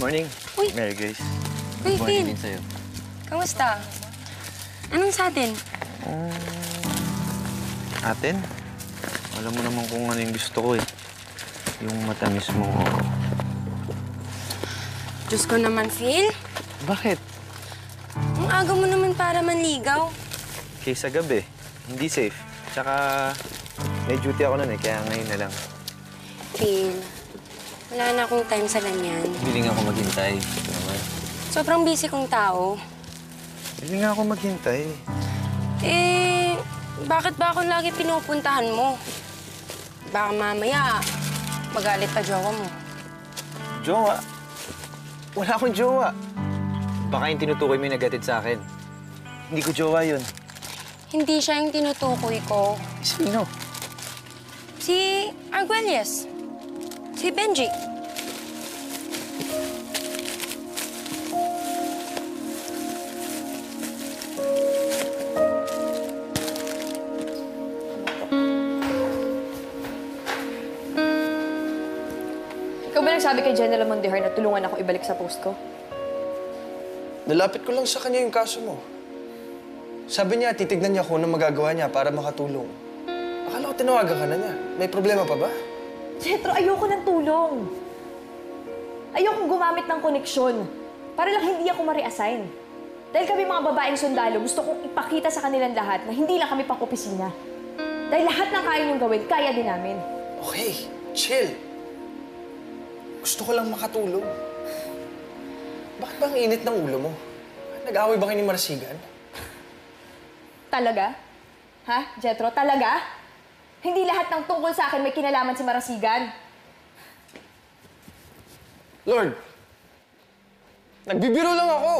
Morning. Uy. Mary Grace. Uy, Good morning Finn. din sa'yo. Kamusta? Anong sa atin? Atin? Alam mo naman kung ano yung gusto ko eh. Yung matamis mo. Diyos ko naman, Phil. Bakit? Ang aga mo naman para manligaw. Kaysa gabi. Hindi safe. Tsaka may duty ako nun eh, kaya ngayon na lang. Phil, wala na akong time sa ganyan. Hindi nga ako maghintay. Naman. Sobrang busy kong tao. Hindi nga ako maghintay. Eh, bakit ba ako lagi pinupuntahan mo? Baka mamaya, magalit pa jowa mo. Jowa? Wala akong jowa. Baka yung tinutukoy mo yung nagatid sa akin. Hindi ko jowa yun. Hindi siya yung tinutukoy ko. Sino? Si Arguelles. Si Benji. Ikaw ba nagsabi kay General Mondehar na tulungan ako ibalik sa post ko? Nalapit ko lang sa kanya yung kaso mo. Sabi niya, titignan niya kung ano magagawa niya para makatulong. Akala ko tinawagan ka na niya. May problema pa ba? Jetro, ayoko ng tulong. Ayokong gumamit ng koneksyon para lang hindi ako ma-reassign. Dahil kami mga babaeng sundalo, gusto kong ipakita sa kanilang lahat na hindi lang kami pang-opisina. Dahil lahat ng kaya niyong gawin, kaya din namin. Okay, chill. Gusto ko lang makatulong. Bakit ba ang init ng ulo mo? Nag-away ba kayo ni Marasigan? Talaga? Ha, Jetro? Talaga? Hindi lahat ng tungkol sa akin may kinalaman si Marasigan. Lord, nagbibiro lang ako.